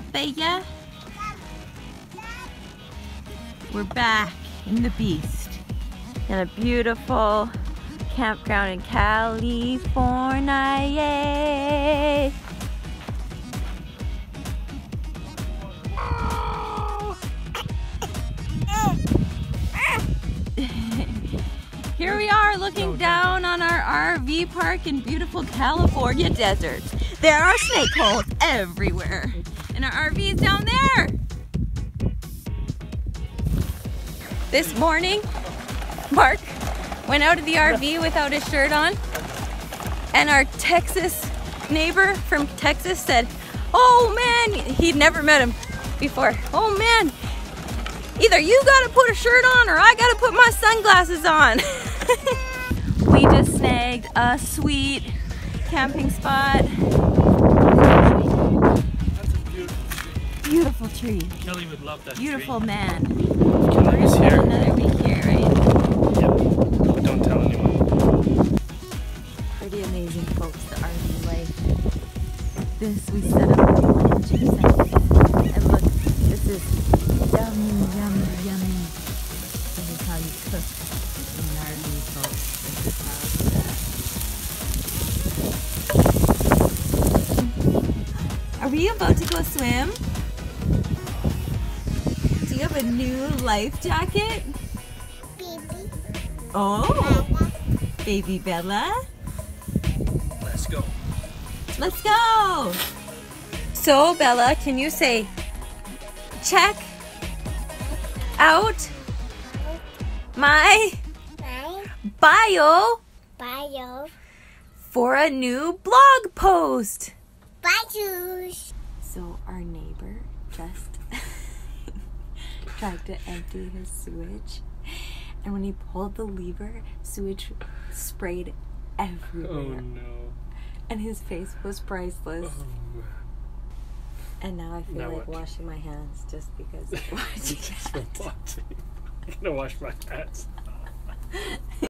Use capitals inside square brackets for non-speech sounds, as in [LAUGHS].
up, Bella? We're back in the Beast. In a beautiful campground in California. Yay! [LAUGHS] Here we are looking down on our RV park in beautiful California desert. There are snake holes everywhere. And our RV is down there. This morning, Marc went out of the RV without his shirt on. And our Texas neighbor from Texas said, Oh man, he'd never met him before. Oh man, either you gotta put a shirt on or I gotta put my sunglasses on. [LAUGHS] we just snagged a sweet camping spot. Beautiful tree. Kelly would love that Beautiful tree. man. Kelly is Spend here. another week here, right? Yep. But don't tell anyone. Pretty amazing folks, the RV life. This we set up with one inch of. And look, this is yummy, yummy, yummy. This is how you cook in an RV, folks. This is how. Are we about to go swim? Do you have a new life jacket? Baby. Oh, baby Bella. Let's go. Let's go! So, Bella, can you say, check out my My bio bio. for a new blog post? Bye-juice. So, our neighbor just [LAUGHS] tried to empty his sewage, and when he pulled the lever, sewage sprayed everywhere, Oh no. and his face was priceless. Oh. And now I feel Now like what? washing my hands just because of [LAUGHS] watching Just that. for watching. [LAUGHS] I'm gonna wash my hands. [LAUGHS]